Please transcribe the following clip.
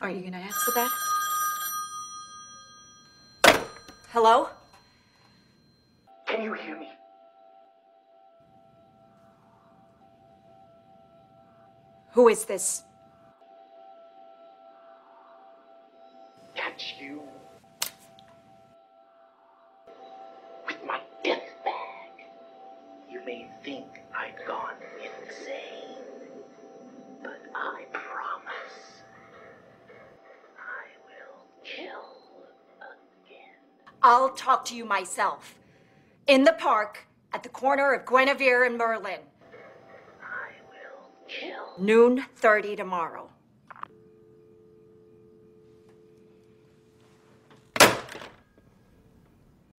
Are you gonna answer that? Hello? Can you hear me? Who is this? Catch you with my death bag. You may think I've gone insane, I'll talk to you myself. In the park, at the corner of Guinevere and Merlin. I will kill. Noon 30 tomorrow.